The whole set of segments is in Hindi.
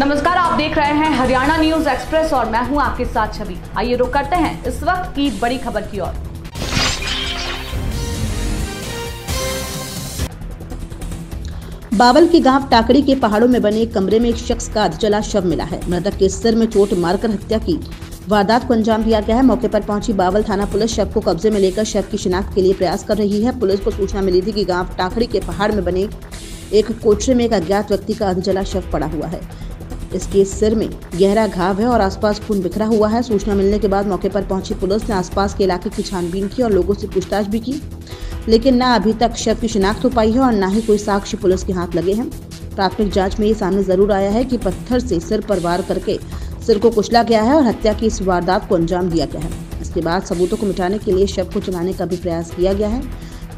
नमस्कार, आप देख रहे हैं हरियाणा न्यूज़ एक्सप्रेस और मैं हूँ आपके साथ छवि। आइए रुक करते हैं इस वक्त की बड़ी खबर की ओर। बावल के गाँव टाकड़ी के पहाड़ों में बने एक कमरे में एक शख्स का अधजला शव मिला है। मृतक के सिर में चोट मारकर हत्या की वारदात को अंजाम दिया गया है। मौके पर पहुँची बावल थाना पुलिस शव को कब्जे में लेकर शव की शिनाख्त के लिए प्रयास कर रही है। पुलिस को सूचना मिली थी कि गाँव टाकड़ी के पहाड़ में बने एक कोचरे में एक अज्ञात व्यक्ति का अधजला शव पड़ा हुआ है। इसके सिर में गहरा घाव है और आसपास खून बिखरा हुआ है। सूचना मिलने के बाद मौके पर पहुँची पुलिस ने आसपास के इलाके की छानबीन की और लोगों से पूछताछ भी की। लेकिन न अभी तक शव की शिनाख्त हो पाई है और न ही कोई साक्ष्य पुलिस के हाथ लगे हैं। प्राथमिक जाँच में ये सामने ज़रूर आया है कि पत्थर से सिर पर वार करके सिर को कुचला गया है और हत्या की इस वारदात को अंजाम दिया गया है। इसके बाद सबूतों को मिटाने के लिए शव को चलाने का भी प्रयास किया गया है।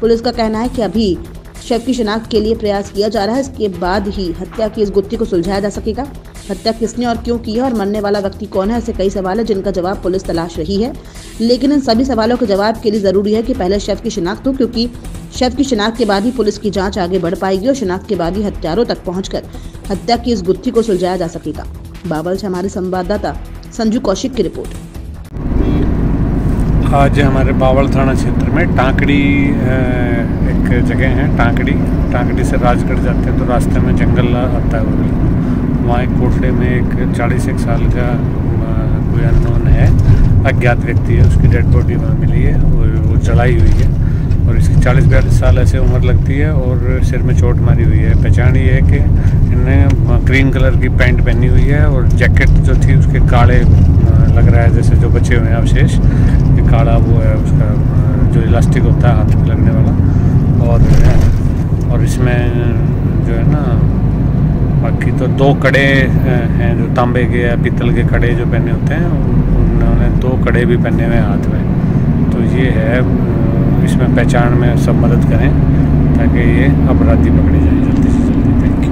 पुलिस का कहना है कि अभी शव की शिनाख्त के लिए प्रयास किया जा रहा है। इसके बाद ही हत्या की इस गुत्थी को सुलझाया जा सकेगा। हत्या किसने और क्यों की है और मरने वाला व्यक्ति कौन है? ऐसे कई सवाल है जिनका जवाब पुलिस तलाश रही है। लेकिन इन सभी सवालों के जवाब के लिए ज़रूरी है कि पहले शव की शिनाख्त हो, क्योंकि शव की शिनाख्त के बाद ही पुलिस की जाँच आगे बढ़ पाएगी और शिनाख्त के बाद ही हत्यारों तक पहुंचकर हत्या की इस गुत्थी को सुलझाया जा सकेगा। बाबल से हमारे संवाददाता संजू कौशिक की रिपोर्ट। आज हमारे बावल थाना क्षेत्र में टांकड़ी एक जगह है टांकड़ी। टांकड़ी से राजगढ़ जाते हैं तो रास्ते में जंगल आता है वो वहाँ एक कोठड़े में एक चालीस एक साल का कोई अननोन है, अज्ञात व्यक्ति है, उसकी डेड बॉडी वहाँ मिली है और वो चढ़ाई हुई है। और इसकी चालीस बयालीस साल ऐसे उम्र लगती है और सिर में चोट मारी हुई है। पहचान ये है कि इन्हें ग्रीन कलर की पैंट पहनी हुई है और जैकेट जो थी उसके काले लग रहा है जैसे जो बचे हुए हैं अवशेष। काला वो है, उसका, जो इलास्टिक होता है हाथ में लगने वाला, और और इसमें जो है ना, बाकी तो दो कड़े हैं जो तांबे के या पीतल के कड़े जो पहने होते हैं उन्होंने दो कड़े भी पहने हुए हैं हाथ में। तो ये है इसमें पहचान में सब मदद करें, ताकि ये अपराधी पकड़े जाएँ जल्दी से जल्दी थैंक यू